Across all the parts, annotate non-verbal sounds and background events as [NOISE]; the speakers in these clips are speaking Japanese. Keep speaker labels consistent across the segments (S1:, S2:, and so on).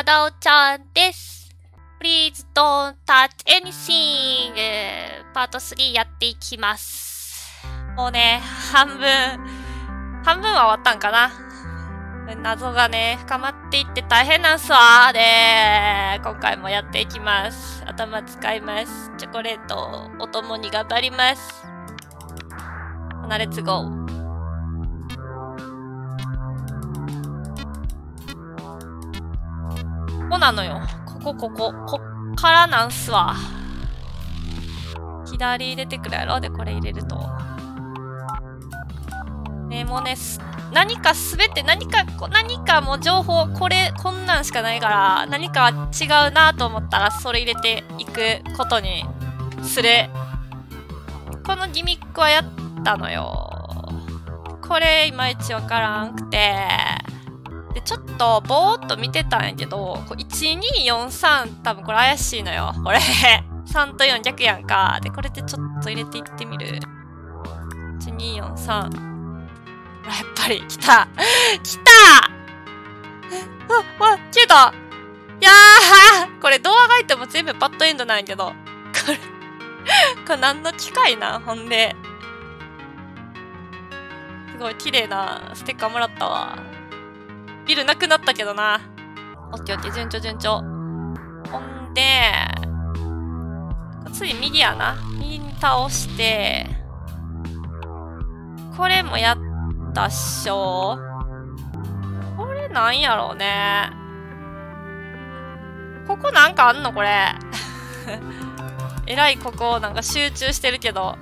S1: まだおちゃんです。Please don't touch anything! パート3やっていきます。もうね、半分、半分は終わったんかな。謎がね、深まっていって大変なんすわで、今回もやっていきます。頭使います。チョコレートをお供に頑張ります。ほな、レッツここなのよ。ここ、ここ。こっからなんすわ。左出てくるやろ？で、これ入れると。ねもうね、何かすべて、何か、何かも情報、これ、こんなんしかないから、何か違うなと思ったら、それ入れていくことにする。このギミックはやったのよ。これ、いまいちわからんくて。で、ちょっと、ぼーっと見てたんやけど、こう1243、多分これ怪しいのよ。これ。[LAUGHS] 3と4逆やんか。で、これでちょっと入れていってみる。1243。ほら、やっぱり、来た [LAUGHS] 来た [LAUGHS] あ、わ、消えたいやーこれ動画がいても全部バッドエンドなんやけど。これ、これ何の機械なん？ほんで。すごい綺麗なステッカーもらったわ。ビルなくなったけどな。オッケーオッケー、順調順調。ほんで、次右やな。右に倒して、これもやったっしょ。これなんやろうね。ここなんかあんの？これ。[LAUGHS] えらいここなんか集中してるけど。は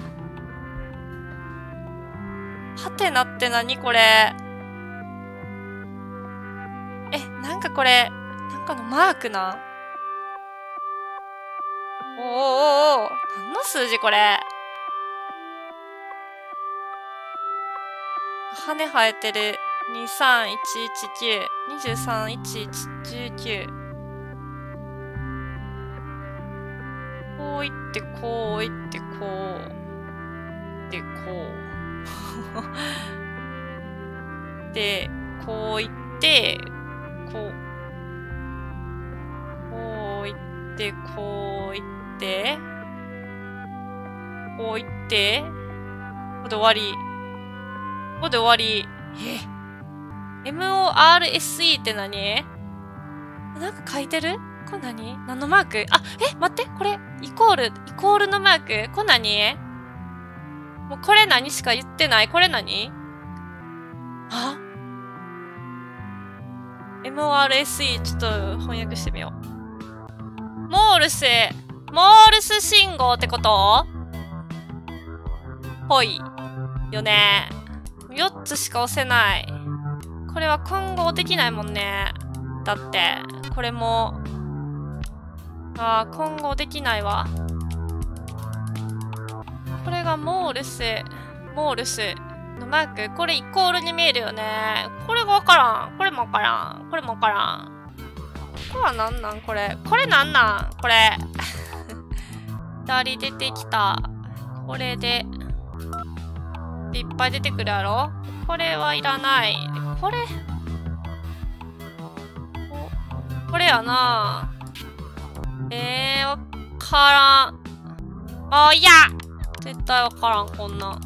S1: てなって何？これ。なんかこれ、なんかのマークなんおーおーおー何の数字これ？羽生えてる。23119。231119。こういって、こういって、こう。で、こう。で、こういって、こう。こういって、こういって。こういって。ここで終わり。ここで終わり。え ?MORSE って何？なんか書いてる？これ何？何のマーク？あ、え待ってこれ、イコール、イコールのマーク？これ何？もうこれ何しか言ってない？これ何？あ？MRSE ちょっと翻訳してみよう。モールス、モールス信号ってこと？ぽい。よね。4つしか押せない。これは混合できないもんね。だって、これも。ああ、混合できないわ。これがモールス、モールスのマーク。これイコールに見えるよね。これがわからん。これもわからん。これもわからん。これはなんなん？これ。これなんなん？これ。[LAUGHS] 左出てきた。これで。いっぱい出てくるやろ？これはいらない。これ？ここれやなえー、わからん。あ、いや絶対わからん、こんな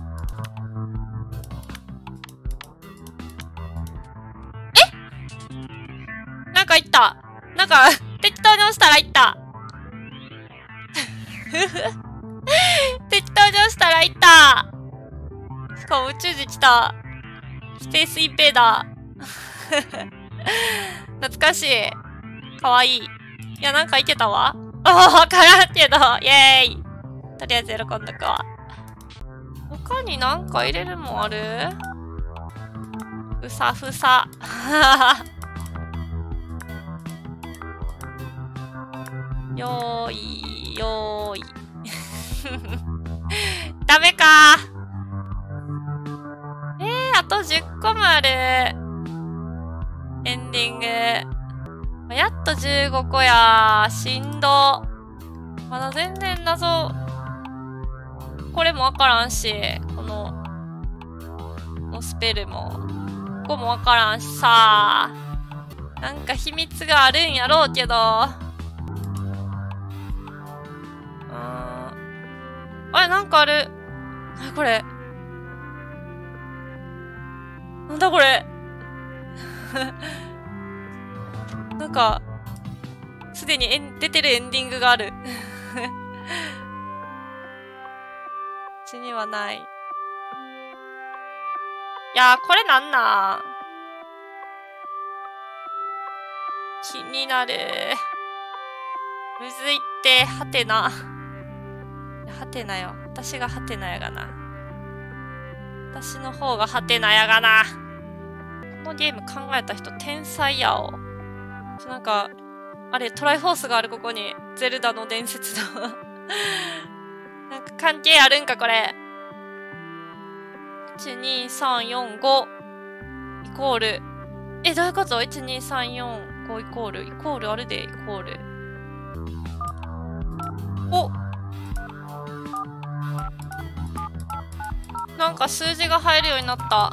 S1: ん。えなんかいった。なんか、適当に押したらいった。[LAUGHS] 適当に押したらいった。しかも宇宙人来た。スペースインペーダー。[LAUGHS] 懐かしい。かわいい。いや、なんかいけたわ。ああ、わからんけど。イェーイ。とりあえず喜んどくわ。他になんか入れるもんある？ふさふさ。よーい、よーい。[LAUGHS] ダメかえー、あと10個もある。エンディング。やっと15個や。しんど。まだ全然謎。これもわからんし、この、のスペルも。ここもわからんしさ。なんか秘密があるんやろうけど。あれ、なんかある。なにこれ。なんだこれ。[LAUGHS] なんか、すでにエン出てるエンディングがある。[LAUGHS] うちにはない。いやー、これなんなん？気になる。むずいって、はてな。はてなよ。私がはてなやがな。私の方がはてなやがな。このゲーム考えた人天才やお。なんか、あれ、トライフォースがあるここに。ゼルダの伝説の [LAUGHS] なんか関係あるんか、これ。1、2、3、4、5。イコール。え、どういうこと ?1、2、3、4、5イコール。イコールあるで、イコール。おなんか数字が入るようになった。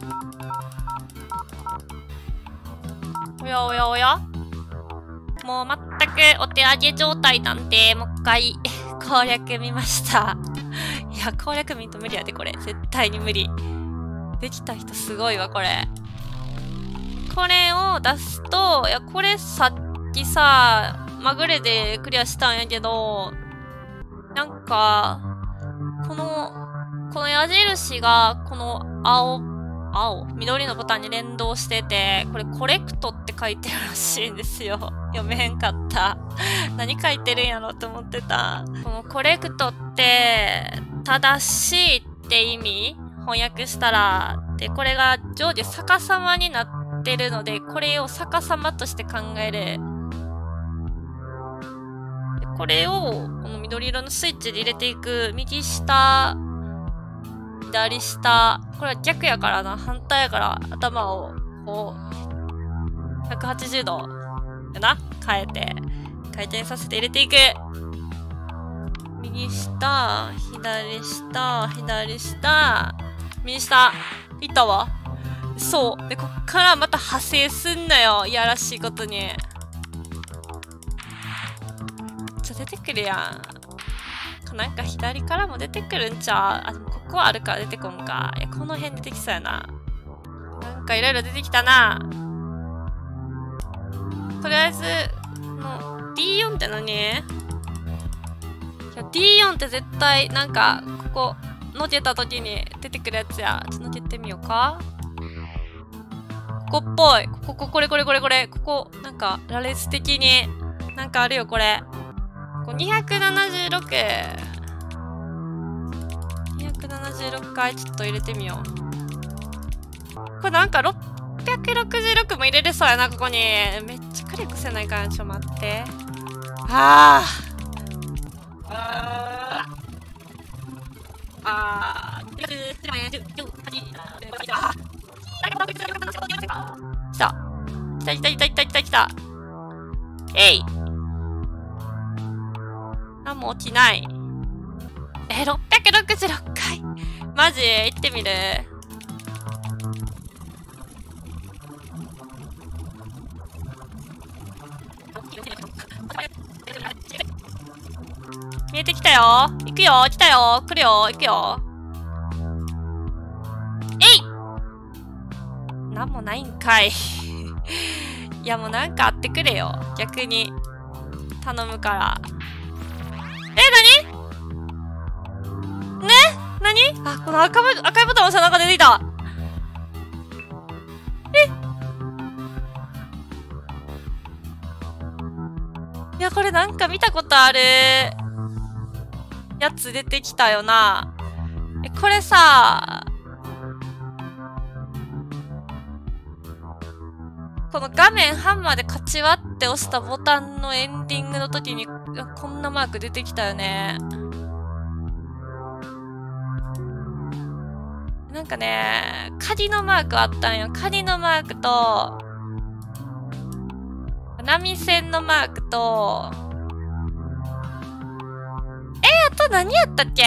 S1: おやおやおやもう全くお手上げ状態なんで、もう一回 [LAUGHS] 攻略見ました。いや、攻略見んと無理やで、これ。絶対に無理。できた人すごいわ、これ。これを出すと、いや、これさっきさ、まぐれでクリアしたんやけど、なんか、この、この矢印が、この青青、緑のボタンに連動してて、これコレクトって書いてるらしいんですよ。[LAUGHS] 読めへんかった。[LAUGHS] 何書いてるんやろって思ってた。このコレクトって、正しいって意味？翻訳したら、で、これが常時逆さまになってるので、これを逆さまとして考える。これを、この緑色のスイッチで入れていく右下左下。これは逆やからな。反対やから頭をこう、180度やな。変えて、回転させて入れていく。右下、左下、左下、右下。いたわ。そう。で、こっからまた派生すんなよ。いやらしいことに。ちょ、出てくるやん。なんか左からも出てくるんちゃう？あ、でもここあるから出てこんか。いや、この辺出てきそうやな。なんかいろいろ出てきたな。とりあえず、の D4 って何？いや、D4 って絶対、なんか、ここ、のけた時に出てくるやつや。ちょっとのけてみようか。ここっぽい。ここ、これこれこれこれ。ここ、なんか、羅列的に、なんかあるよ、これ。こ276。276回ちょっと入れてみよう。これなんか666も入れれそうやな、ここに。めっちゃクリックせないかな。ちょっと待って。ああ。ああ。あ来た。来た来た来た来た来た来た。えい。あ、も起きない。え、666回。マジ？行ってみる。見えてきたよ。行くよ。来たよ。来るよ。行くよ。えい！なんもないんかい。いやもうなんかあってくれよ。逆に。頼むから。あ、この赤い、赤いボタン押した中出てきた。え？いや、これなんか見たことあるやつ出てきたよな。え、これさ、この画面ハンマーで勝ち割って押したボタンのエンディングの時にこんなマーク出てきたよね。かね、カニのマークあったんよ。カニのマークと、波線のマークと、えー、あと何やったっけ？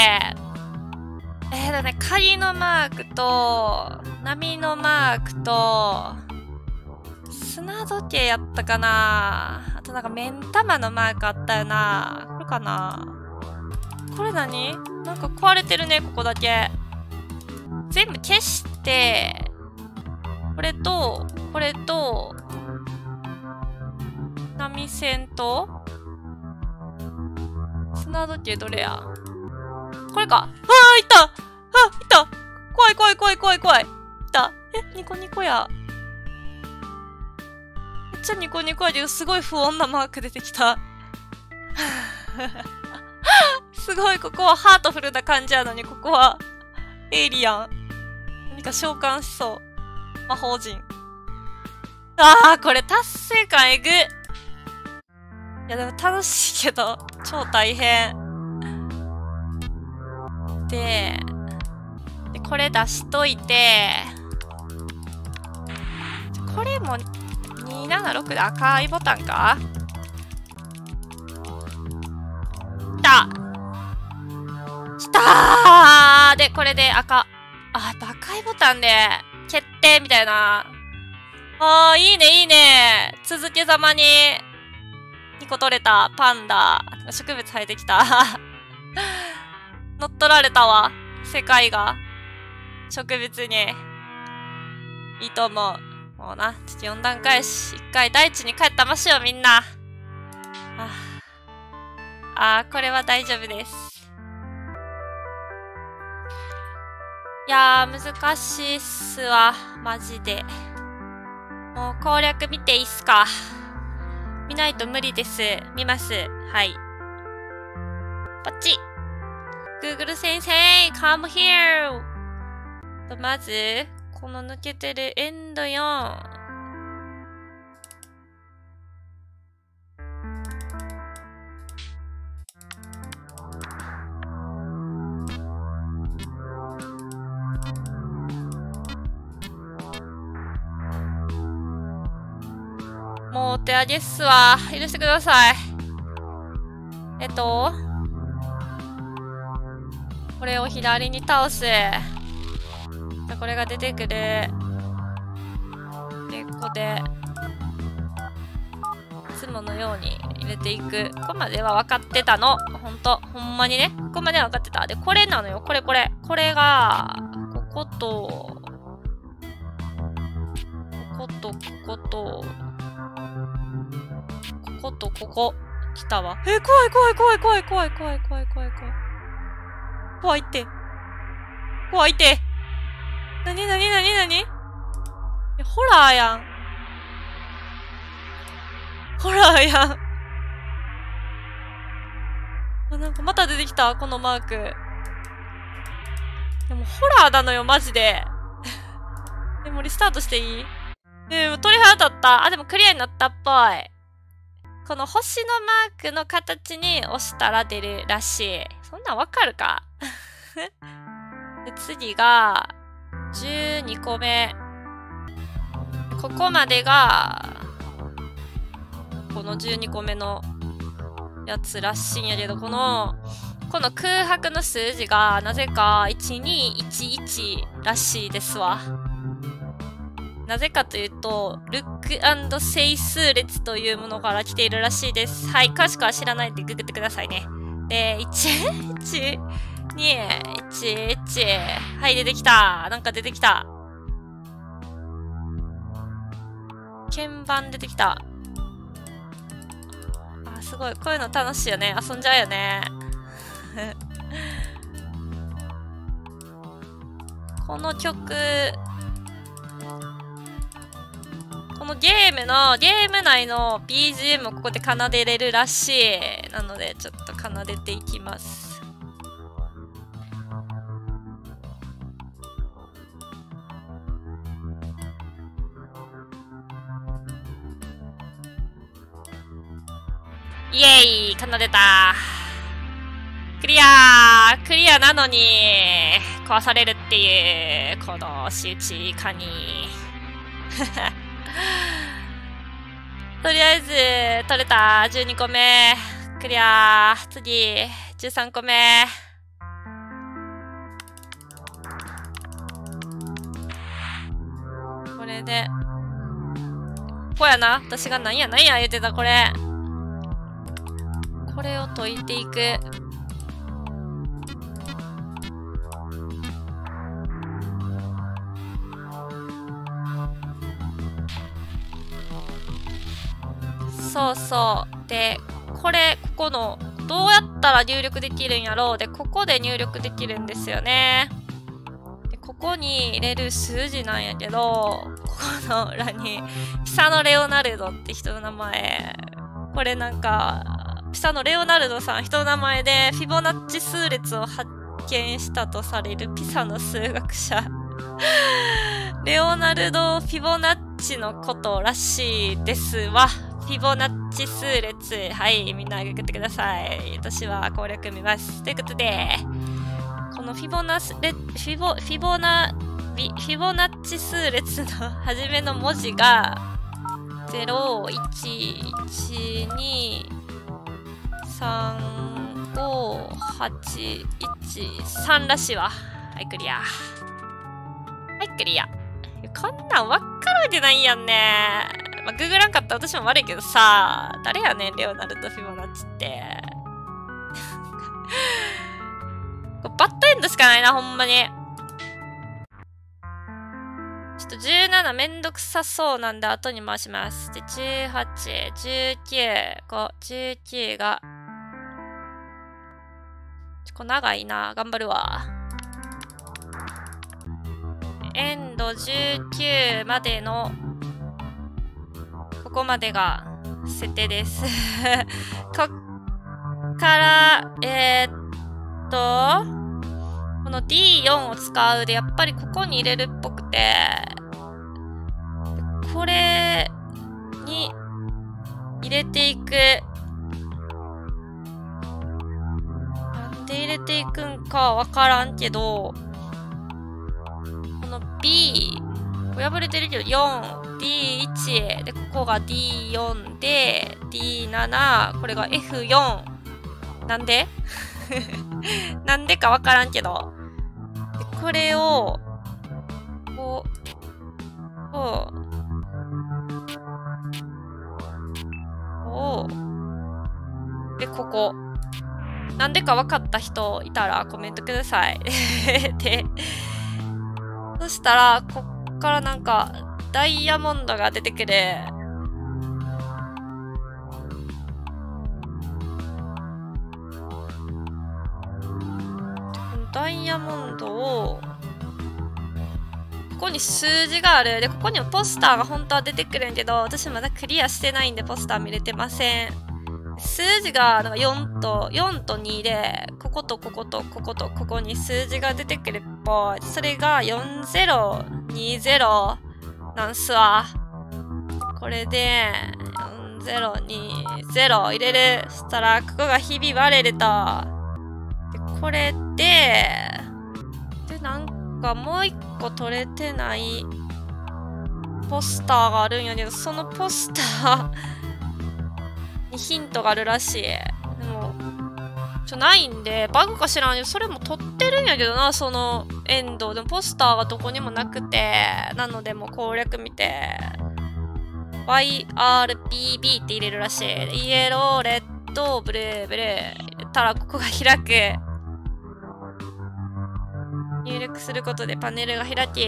S1: えーだね、カニのマークと、波のマークと、砂時計やったかな。あとなんか目ん玉のマークあったよな。これかな？これ何？なんか壊れてるね、ここだけ。全部消して、これと、これと、波線と、砂時計どれや？これか。ああ、いたあ、いた怖い怖い怖い怖い怖い。いた。え、ニコニコや。めっちゃニコニコやけど、すごい不穏なマーク出てきた。[LAUGHS] すごい、ここはハートフルな感じやのに、ここは、エイリアン。何か召喚しそう。魔法陣。ああ、これ達成感えぐ。いや、でも楽しいけど、超大変。で、でこれ出しといて、これも276で赤いボタンか？来た来たで、これで赤。あ、やっぱ赤いボタンで決定みたいな。あー、いいね、いいね。続けざまに2個取れたパンダ。植物生えてきた。[LAUGHS] 乗っ取られたわ。世界が。植物に。いいと思う。もうな、ちょっと4段階し、一回大地に帰ったましよ、みんな。ああ、これは大丈夫です。いやー、難しいっすわ。マジで。もう攻略見ていいっすか？見ないと無理です。見ます。はい。ポチ !Google 先生 !Come here! まず、この抜けてるエンド4。お手上げっすわ。許してください。えっと、これを左に倒す。これが出てくる。で、ここで、いつものように入れていく。ここまでは分かってたの。ほんと。ほんまにね。ここまでは分かってた。で、これなのよ。これこれ。これが、ここと、こことここと、こことここ来たわ。え、怖い怖い怖い怖い怖い怖い怖い怖い怖い。怖いって。怖いって。なになになになにホラーやん。ホラーやん。あ、なんかまた出てきた、このマーク。でもホラーなのよ、マジで。でもリスタートしていい？でも鳥肌立った。あ、でもクリアになったっぽい。この星のマークの形に押したら出るらしい。そんなんわかるか？[LAUGHS] で次が、12個目。ここまでが、この12個目のやつらしいんやけど、この、この空白の数字がなぜか1211らしいですわ。なぜかというと、ルック整数列というものから来ているらしいです。はい、詳しくは知らないでググってくださいね。で、1、1、2、1、1。はい、出てきた。なんか出てきた。鍵盤出てきた。あ、すごい。こういうの楽しいよね。遊んじゃうよね。[LAUGHS] この曲、このゲームの、ゲーム内の BGM をここで奏でれるらしい。なので、ちょっと奏でていきます。イェイ奏でたクリアクリアなのに壊されるっていう、この仕打ちかに。とりあえず、取れた。12個目。クリア。次、13個目。これで、こやな。私がなんやなんや言ってた、これ。これを解いていく。そうそう。で、これ、ここの、どうやったら入力できるんやろうで、ここで入力できるんですよね。で、ここに入れる数字なんやけど、ここの裏に、ピサノ・レオナルドって人の名前、これなんか、ピサノ・レオナルドさん人の名前で、フィボナッチ数列を発見したとされるピサの数学者レオナルド・フィボナッチのことらしいですわ。フィボナッチ数列。はい、みんなググってください。私は攻略見ます。ということで、このフィボナスレ、フィボ、フィボナ、フィボナッチ数列の初めの文字が、0、1、1、2、3、5、8、1、3らしいわ。はい、クリア。はい、クリア。こんなんわかるわけないやんね。まあ、ググらんかった私も悪いけどさ、誰やねん、レオナルド・フィボナッチって。[LAUGHS] バッドエンドしかないな、ほんまに。ちょっと17めんどくさそうなんで後に回します。で、18、19、5、19が、ちょ、長いな。頑張るわ。エンド19までのここまでが設定ですこっから、えー、っと、この D4 を使うで、やっぱりここに入れるっぽくて、これに入れていく。なんで入れていくんかわからんけど、この B、破れてるけど4、D1 でここが D4 で D7 これが F4 なんで？[LAUGHS] なんでかわからんけど。でこれをこうこうこう。でここ。なんでか分かった人いたらコメントください。[LAUGHS] でそしたらこっからなんかダイヤモンドが出てくる。ダイヤモンドを、ここに数字がある。で、ここにもポスターが本当は出てくるんけど、私まだクリアしてないんでポスター見れてません。数字がなんか4と、4と2で、こことこことこことここに数字が出てくるっぽい。それが4020なんすわ。これで、4020入れる。そしたら、ここがひび割れると。で、これで、で、なんかもう一個取れてないポスターがあるんやけど、そのポスターにヒントがあるらしい。でも、ちょ、ないんで、バグか知らんけど、それも取ってるんやけどな、そのエンド。でもポスターがどこにもなくて、なのでもう攻略見て、YRPB って入れるらしい。イエロー、レッド、ブルー、ブルー。たらここが開く。入力することでパネルが開き、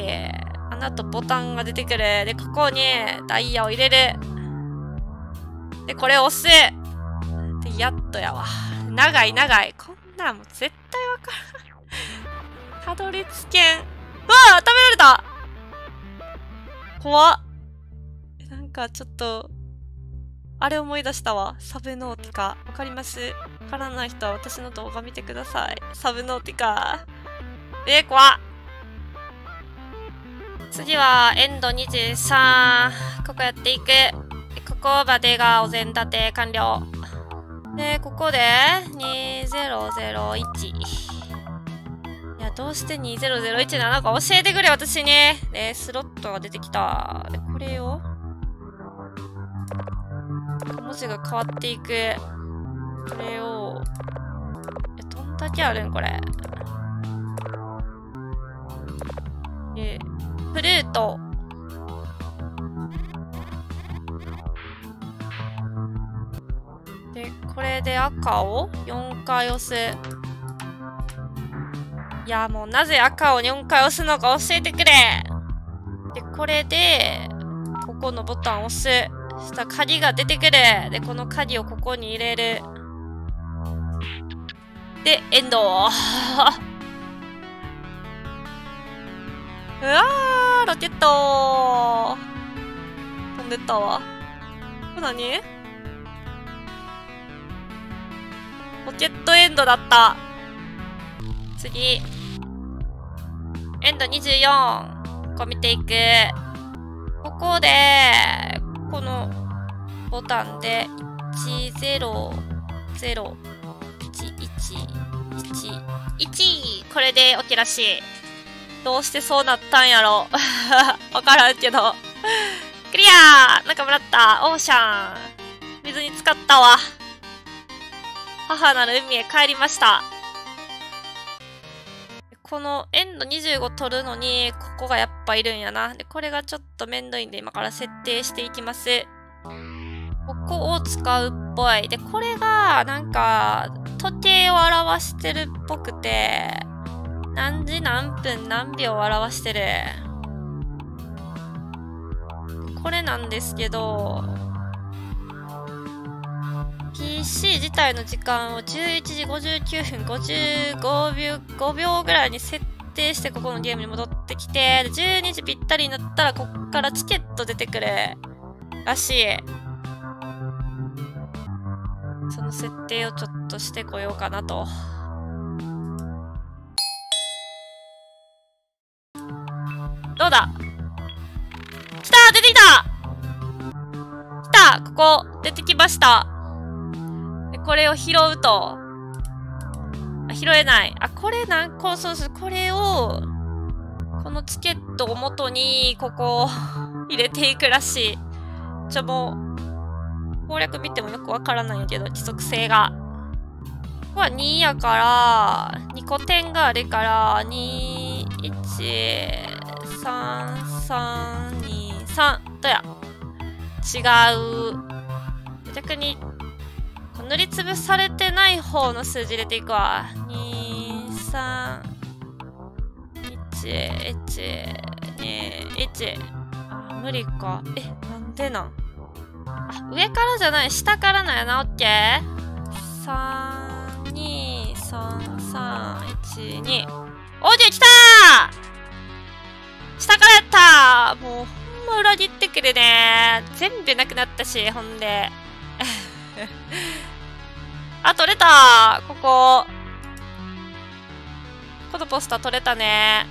S1: 穴とボタンが出てくる。で、ここにダイヤを入れる。で、これを押す。で、やっとやわ。長い長い。こんなんもう絶対わからん。たどり着けん。うわあ食べられた怖っ。なんかちょっと、あれ思い出したわ。サブノーティカ。わかります？わからない人は私の動画見てください。サブノーティカ。えー、怖っ。次はエンド23。ここやっていく。ここまでがお膳立て完了。で、ここで、2001。いや、どうして2001なのか教えてくれ、私に。で、スロットが出てきた。で、これを、文字が変わっていく。これを、え、どんだけあるん？これ。え、フルート。これで赤を？4回押す。いや、もうなぜ赤を4回押すのか教えてくれで、これで、ここのボタンを押す。したら鍵が出てくる。で、この鍵をここに入れる。で、エンド [LAUGHS] うわー、ロケット飛んでったわ。何？ロケットエンドだった。次。エンド24。ここ見ていく。ここで、このボタンで、100、111、1、これで OK らしい。どうしてそうなったんやろ [LAUGHS] わからんけど。クリアなんかもらったオーシャン水に浸かったわ。母なる海へ帰りました。このエンド25取るのに、ここがやっぱいるんやな。で、これがちょっとめんどいんで、今から設定していきます。ここを使うっぽい。で、これが、なんか、時計を表してるっぽくて、何時何分何秒を表してる。これなんですけど、PC 自体の時間を11時59分55秒 ,5 秒ぐらいに設定してここのゲームに戻ってきて、12時ぴったりになったらこっからチケット出てくるらしい。その設定をちょっとしてこようかなと。どうだ？来た！出てきた！来た！ここ出てきました。これを拾うと。拾えない。あこれなんこそうそうこれをこのチケットを元にここを [LAUGHS] 入れていくらしい。ちょもう攻略見てもよくわからないんやけど規則性が。ここは2やから2個点があるから2 1 3 3 2 3どや。違う。逆に塗りつぶされてない方の数字入れていくわ。2 3 1 1 2 1あ無理か。えなんでなん？あ上からじゃない。下からなんや。なオッケー。3 2 3 3 1 2オーケー来た下からやったもうほんま裏切ってくるね。全部なくなったし、ほんで。[LAUGHS] あ、取れたここ。このポスター取れたね。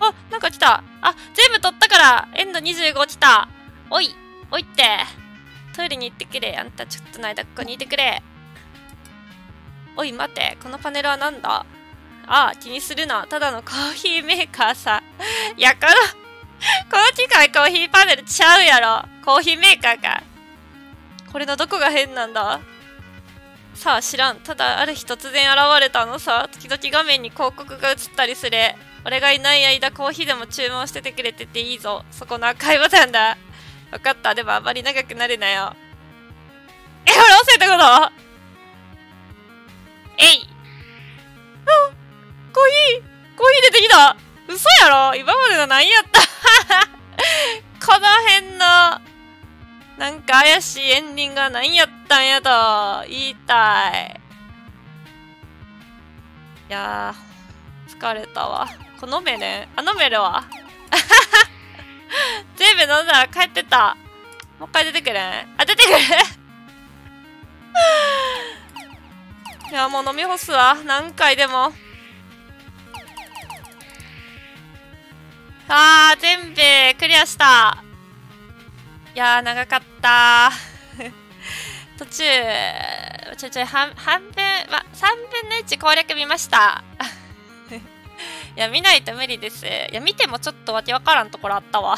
S1: あ、なんか来た。あ、全部取ったから、エンド25来た。おい、おいって。トイレに行ってくれ。あんたちょっとの間ここにいてくれ。おい、待て。このパネルは何だ？ああ、気にするな。ただのコーヒーメーカーさ。やから。[LAUGHS] この機械コーヒーパネルちゃうやろ。コーヒーメーカーか。これのどこが変なんだ？さあ知らん。ただある日突然現れたのさ。時々画面に広告が映ったりする。俺がいない間コーヒーでも注文しててくれてていいぞ。そこの赤いボタンだ。わかった。でもあまり長くなるなよ。え、俺押せたこと？えい。あコーヒーコーヒー出てきた嘘やろ？今までの何やった？[LAUGHS] この辺の、なんか怪しいエンディングは何やったんやと言いたい。いや、疲れたわ。この目ね。あの目るわ。[LAUGHS] 全部飲んだら帰ってた。もう一回出てくるあ、出てくる [LAUGHS] いや、もう飲み干すわ。何回でも。あー、全部クリアした。いやー、長かった。[LAUGHS] 途中、ちょちょ、半半分、ま、3分の1攻略見ました。[LAUGHS] いや、見ないと無理です。いや、見てもちょっとわけわからんところあったわ。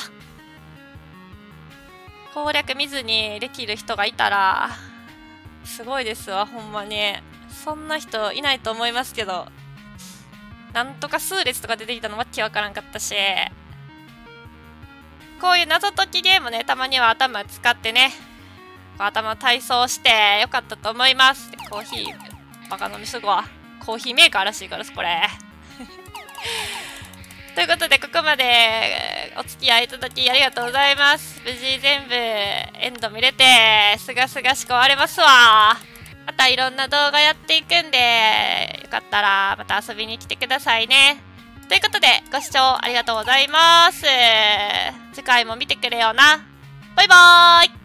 S1: 攻略見ずにできる人がいたら、すごいですわ、ほんまに。そんな人いないと思いますけど、なんとか数列とか出てきたのわけわからんかったし、こういう謎解きゲームね、たまには頭使ってね、頭体操してよかったと思います。コーヒーバカ飲みすぐわ。コーヒーメーカーらしいからですこれ。[LAUGHS] ということでここまでお付き合いいただきありがとうございます。無事全部エンド見れてすがすがしく終われますわ。またいろんな動画やっていくんでよかったらまた遊びに来てくださいね。ということでご視聴ありがとうございます。次回も見てくれよな。バイバーイ。